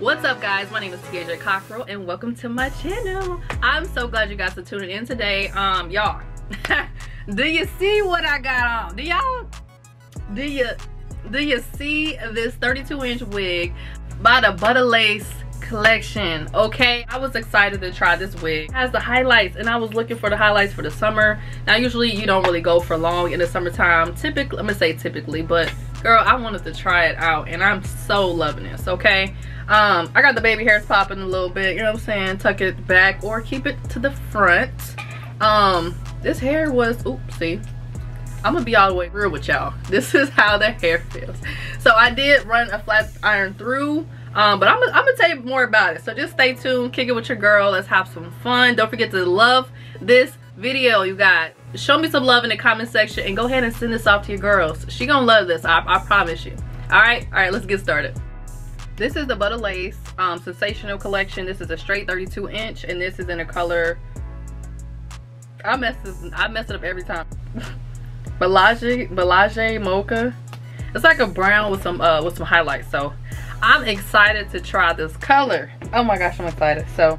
What's up guys? My name is TJ Cockrell and welcome to my channel. I'm so glad you guys are tuning in today. Um, y'all, do you see what I got on? Do y'all, do you, do you see this 32 inch wig by the Butta Lace collection okay i was excited to try this wig it has the highlights and i was looking for the highlights for the summer now usually you don't really go for long in the summertime typically i'm gonna say typically but girl i wanted to try it out and i'm so loving this okay? Um i got the baby hairs popping a little bit you know what i'm saying? Tuck it back or keep it to the front. Um this hair was oopsie I'm gonna be all the way real with y'all. This is how the hair feels. So I did run a flat iron through um, but I'm, I'm gonna tell you more about it. So just stay tuned kick it with your girl let's have some fun. Don't forget to love this video you got. Show me some love in the comment section and go ahead and send this off to your girls. She gonna love this i, I promise you. All right all right let's get started. This is the Butta Lace um, Sensationnel collection. This is a straight 32 inch and this is in a color. I mess this i mess it up every time. Belage, Belage mocha. It's like a brown with some uh with some highlights so I'm excited to try this color. Oh my gosh, I'm excited. So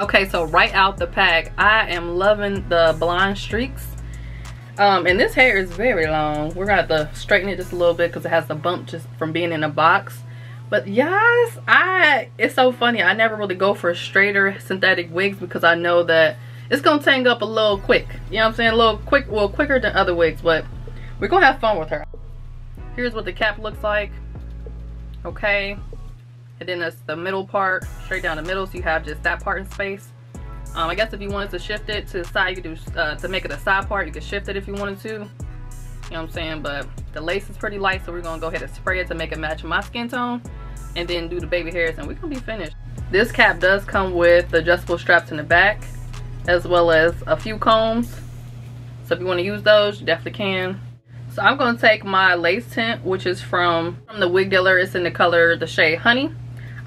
Okay, so right out the pack, I am loving the blonde streaks. Um, and this hair is very long. We're gonna have to straighten it just a little bit because it has the bump just from being in a box. But yes, I it's so funny. I never really go for straighter synthetic wigs because I know that it's gonna tang up a little quick you know what i'm saying a little quick well quicker than other wigs but we're gonna have fun with her here's what the cap looks like okay and then that's the middle part straight down the middle so you have just that part in space um, i guess if you wanted to shift it to the side you could do uh, to make it a side part you could shift it if you wanted to you know what i'm saying but the lace is pretty light so we're gonna go ahead and spray it to make it match my skin tone and then do the baby hairs and we're gonna be finished this cap does come with adjustable straps in the back as well as a few combs. So if you want to use those, you definitely can. So I'm going to take my lace tint, which is from, from the Wig Dealer. It's in the color, the shade Honey.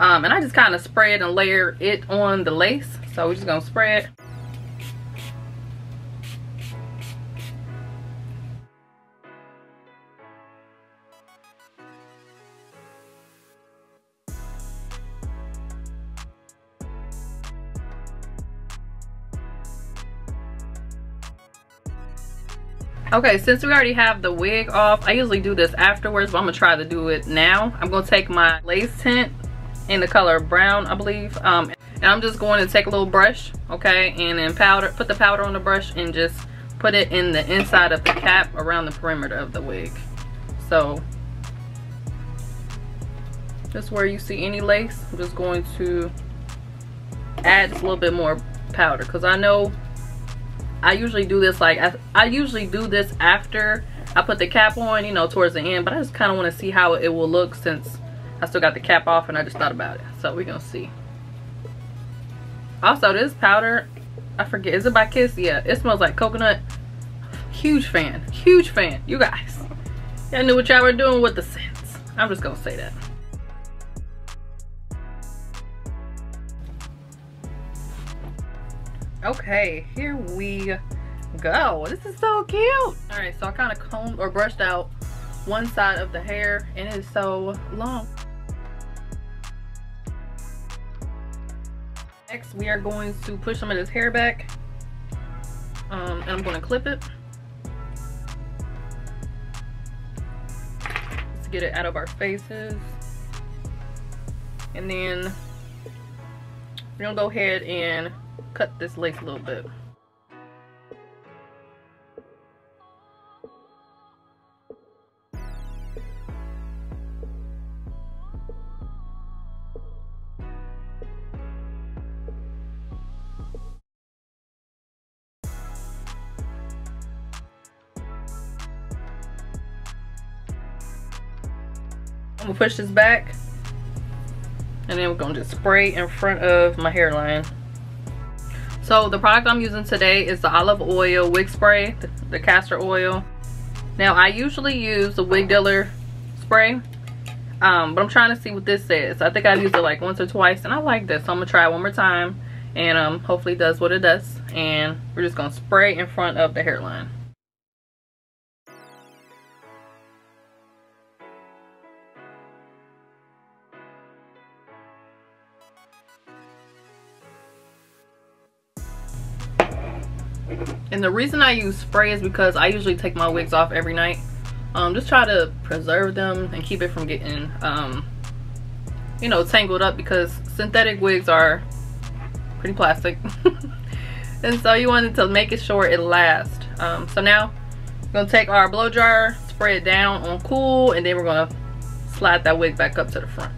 Um, and I just kind of spread and layer it on the lace. So we're just to spread. Okay, since we already have the wig off, I usually do this afterwards, but I'm gonna try to do it now. I'm gonna take my lace tint in the color brown, I believe. Um, and I'm just going to take a little brush, okay, and then powder, put the powder on the brush and just put it in the inside of the cap around the perimeter of the wig. So, just where you see any lace, I'm just going to add a little bit more powder because I know I usually do this like I, I usually do this after I put the cap on you know towards the end but I just kind of want to see how it will look since I still got the cap off and I just thought about it. So we're gonna see. Also this powder I forget is it by Kiss? Yeah it smells like coconut. Huge fan huge fan you guys. Y'all knew what y'all were doing with the scents. I'm just gonna say that. Okay, here we go. This is so cute. All right, so I kind of combed or brushed out one side of the hair and it is so long. Next, we are going to push some of this hair back. Um, and I'm going to clip it. Let's get it out of our faces. And then we're going to go ahead and cut this lace a little bit. Gonna push this back and then we're gonna just spray in front of my hairline. So the product I'm using today is the olive oil wig spray, the, castor oil. Now I usually use the wig dealer spray, um, but I'm trying to see what this says. I think I've used it like once or twice and I like this. So I'm gonna try it one more time and um, hopefully does what it does and we're just gonna spray in front of the hairline and the reason I use spray is because I usually take my wigs off every night. Um, just try to preserve them and keep it from getting um, you know tangled up because synthetic wigs are pretty plastic. And so you wanted to make it sure it lasts. Um, so now we're gonna take our blow dryer spray it down on cool and then we're gonna slide that wig back up to the front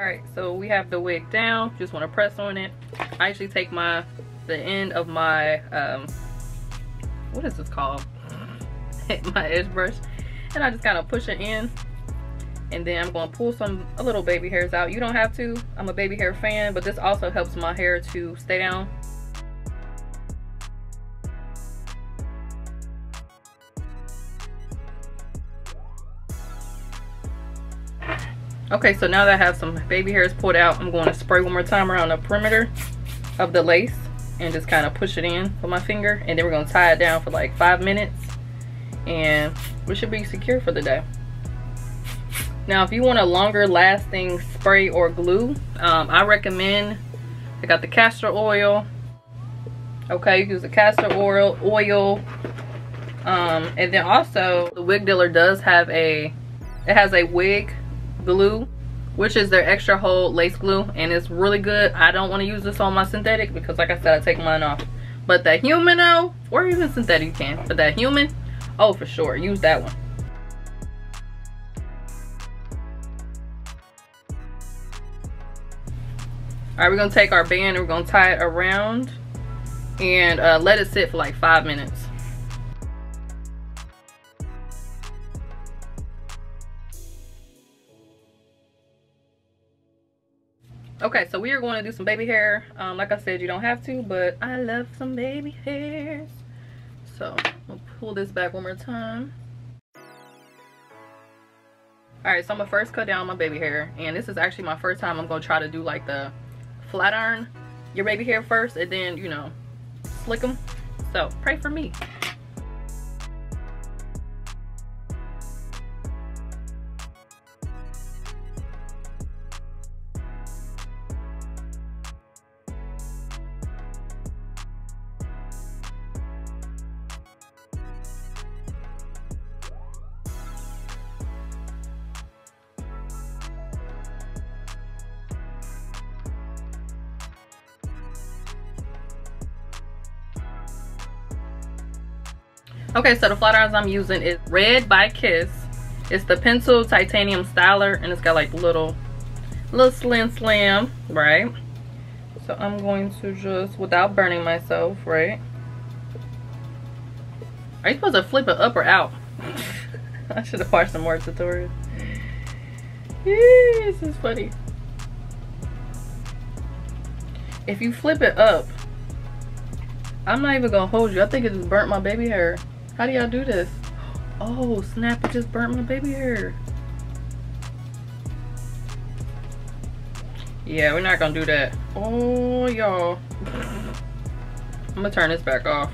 all right so we have the wig down. Just want to press on it. I actually take my the end of my um what is this called? My edge brush and i just kind of push it in and then i'm going to pull some a little baby hairs out. You don't have to. I'm a baby hair fan but this also helps my hair to stay down Okay, so now that I have some baby hairs pulled out, I'm going to spray one more time around the perimeter of the lace and just kind of push it in with my finger. And then we're going to tie it down for like five minutes and we should be secure for the day. Now, if you want a longer lasting spray or glue, um, I recommend, I got the castor oil. Okay, you use the castor oil, oil. Um, and then also the wig dealer does have a, it has a wig glue which is their extra hold lace glue and it's really good. I don't want to use this on my synthetic because like i said i take mine off. But that human though or even synthetic you can but that human oh for sure use that one. All right we're gonna take our band and we're gonna tie it around and uh, let it sit for like five minutes okay so we are going to do some baby hair. Um, like i said you don't have to but i love some baby hairs. So i'll pull this back one more time. All right so i'm gonna first cut down my baby hair and this is actually my first time i'm gonna try to do like the flat iron your baby hair first and then you know slick them so pray for me Okay, so the flat irons I'm using is Red by Kiss. It's the Pencil Titanium Styler, and it's got like little, little slim slam, right? So I'm going to just, without burning myself, right? Are you supposed to flip it up or out? I should have watched some more tutorials. this is funny. If you flip it up, I'm not even gonna hold you. I think it just burnt my baby hair. How do y'all do this? Oh, snap, it just burnt my baby hair. Yeah, we're not gonna do that. Oh, y'all. I'm gonna turn this back off.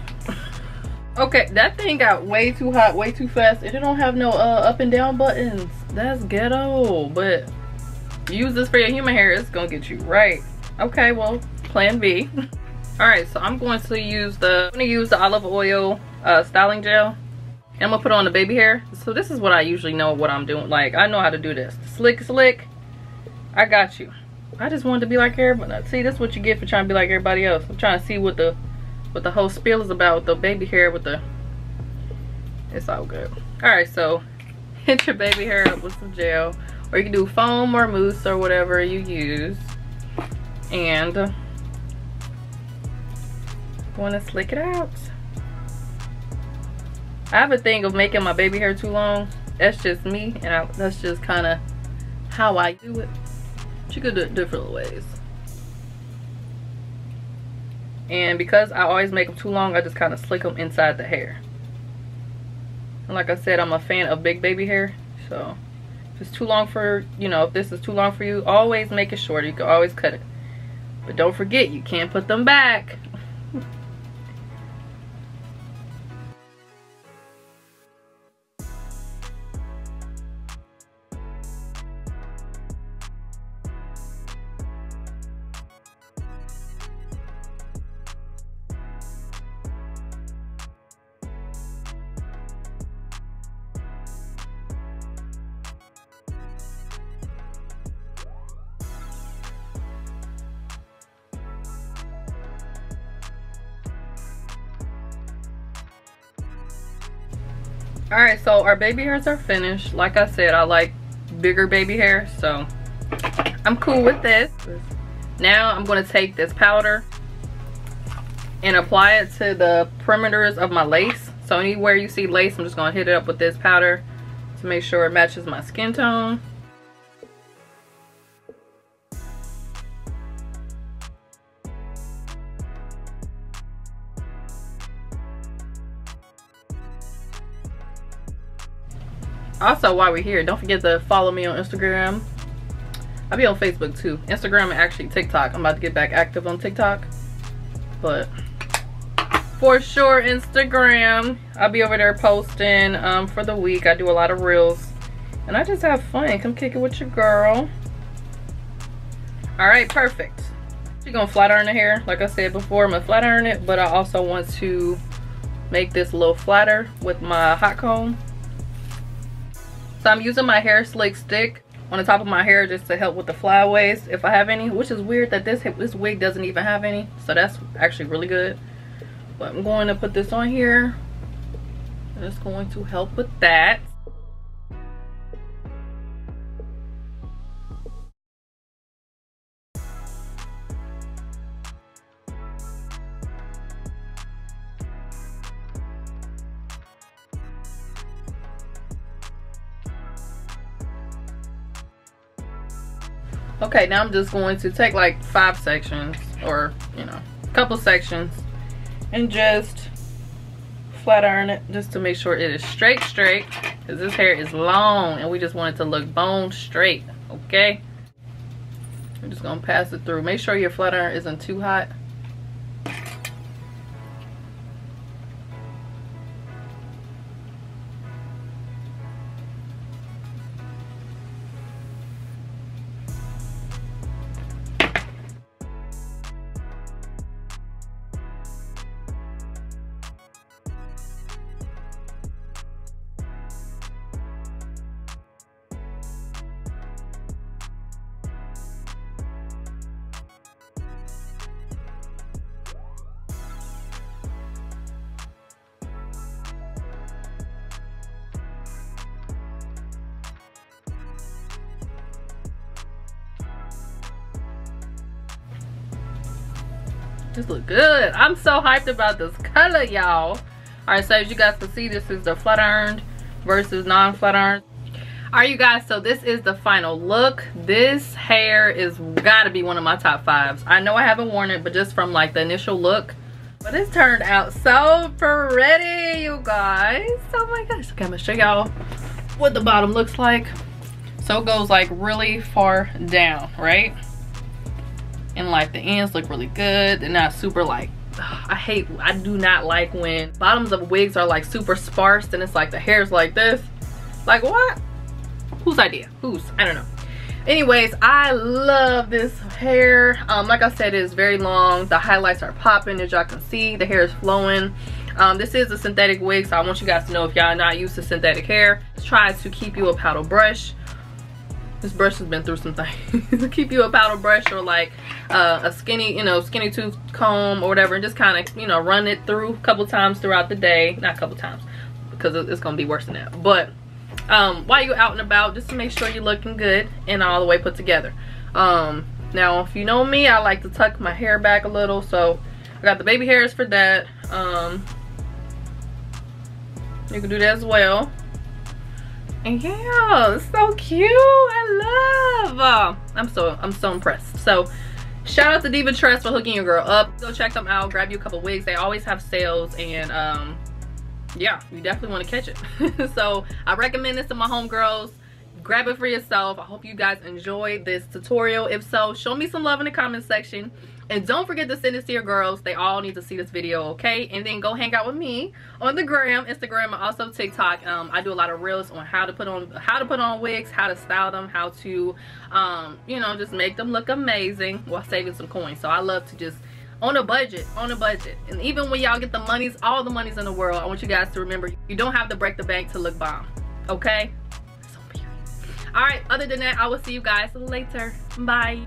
okay, that thing got way too hot, way too fast. And it don't have no uh, up and down buttons. That's ghetto. But use this for your human hair, it's gonna get you right. Okay, well, plan B. All right, so I'm going to use the, I'm gonna use the olive oil uh, styling gel. And I'm gonna put on the baby hair. So this is what I usually know what I'm doing. Like, I know how to do this. Slick, slick. I got you. I just wanted to be like everybody. See, that's what you get for trying to be like everybody else. I'm trying to see what the what the whole spiel is about with the baby hair with the it's all good. Alright, so hit your baby hair up with some gel. Or you can do foam or mousse or whatever you use. And want to slick it out. I have a thing of making my baby hair too long. That's just me, and I, that's just kind of how I do it. you could do it different ways. And because I always make them too long I just kind of slick them inside the hair. And like I said I'm a fan of big baby hair so if it's too long for you know if this is too long for you always make it shorter. You can always cut it. But don't forget you can't put them back all right so our baby hairs are finished. Like i said i like bigger baby hair so i'm cool with this. Now i'm going to take this powder and apply it to the perimeters of my lace. So anywhere you see lace i'm just going to hit it up with this powder to make sure it matches my skin tone also while we're here don't forget to follow me on instagram. I'll be on facebook too. Instagram and actually tiktok. I'm about to get back active on tiktok. But for sure instagram. I'll be over there posting um, for the week. I do a lot of reels. And i just have fun. Come kick it with your girl. All right perfect. You're gonna flat iron the hair like i said before i'm gonna flat iron it but i also want to make this a little flatter with my hot comb so I'm using my hair slick stick on the top of my hair just to help with the flyaways if I have any, which is weird that this, this wig doesn't even have any. So that's actually really good. But I'm going to put this on here. And it's going to help with that. Okay now i'm just going to take like five sections or you know a couple sections and just flat iron it just to make sure it is straight straight because this hair is long and we just want it to look bone straight okay? I'm just gonna pass it through. Make sure your flat iron isn't too hot This look good. I'm so hyped about this color, y'all. All right, so as you guys can see, this is the flat ironed versus non-flat ironed. All right, you guys, so this is the final look. This hair is gotta be one of my top fives. I know I haven't worn it, but just from like the initial look, but it's turned out so pretty, you guys. Oh my gosh, okay, I'm gonna show y'all what the bottom looks like. So it goes like really far down, right? And like the ends look really good. They're not super like I hate I do not like when bottoms of wigs are like super sparse and it's like the hair's like this. Like what? Whose idea? Whose? I don't know. Anyways I love this hair. Um like I said it's very long. The highlights are popping as y'all can see. The hair is flowing. Um, this is a synthetic wig so I want you guys to know if y'all are not used to synthetic hair try to keep you a paddle brush this brush has been through some things keep you a paddle brush or like uh, a skinny you know skinny tooth comb or whatever and just kind of you know run it through a couple times throughout the day. Not a couple times because it's gonna be worse than that. But um, while you're out and about just to make sure you're looking good and all the way put together. Um, now if you know me I like to tuck my hair back a little so I got the baby hairs for that. Um, you can do that as well Yeah, so cute. I love. Uh, I'm so I'm so impressed. So shout out to Divatress for hooking your girl up. Go check them out. Grab you a couple wigs. They always have sales and um yeah, you definitely want to catch it. so I recommend this to my homegirls. Grab it for yourself. I hope you guys enjoyed this tutorial. If so, show me some love in the comment section. And don't forget to send this to your girls. They all need to see this video, okay? And then go hang out with me on the gram, Instagram, and also TikTok. Um, I do a lot of reels on how to put on how to put on wigs, how to style them, how to, um, you know, just make them look amazing while saving some coins. So I love to just on a budget on a budget and even when y'all get the monies all the monies in the world i want you guys to remember you don't have to break the bank to look bomb okay so all right other than that i will see you guys later bye